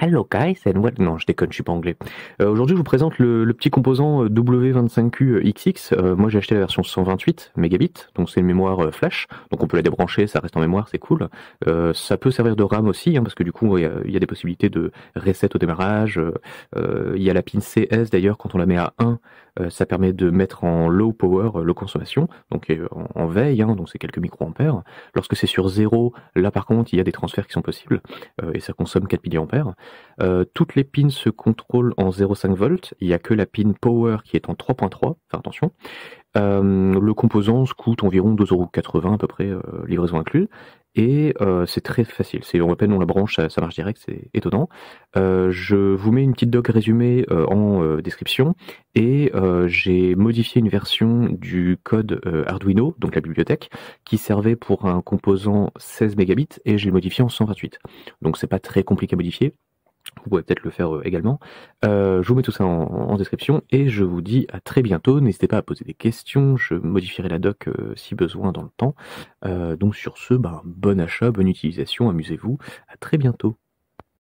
Hello guys and what... Non, je déconne, je suis pas anglais. Euh, Aujourd'hui, je vous présente le, le petit composant euh, W25QXX. Euh, moi, j'ai acheté la version 128 mégabits, donc c'est une mémoire euh, flash. Donc on peut la débrancher, ça reste en mémoire, c'est cool. Euh, ça peut servir de RAM aussi, hein, parce que du coup, il y, y a des possibilités de reset au démarrage. Euh, il y a la pin CS d'ailleurs, quand on la met à 1, euh, ça permet de mettre en low power, euh, low consommation, donc en, en veille, hein, donc c'est quelques microampères. Lorsque c'est sur 0, là par contre, il y a des transferts qui sont possibles, et ça consomme 4 milliampères. Euh, toutes les pins se contrôlent en 0,5 volts. Il n'y a que la pin power qui est en 3.3. Faire attention. Euh, le composant coûte environ 2,80€ à peu près, euh, livraison incluse. Et euh, c'est très facile. C'est on on la branche, ça, marche direct, c'est étonnant. Euh, je vous mets une petite doc résumée euh, en description et j'ai modifié une version du code Arduino, donc la bibliothèque, qui servait pour un composant 16 mégabits et j'ai modifié en 128. Donc c'est pas très compliqué à modifier. Vous pouvez peut-être le faire euh, également. Euh, je vous mets tout ça en, description et je vous dis à très bientôt. N'hésitez pas à poser des questions. Je modifierai la doc euh, si besoin dans le temps. Donc sur ce, ben, bon achat, bonne utilisation, amusez-vous. À très bientôt.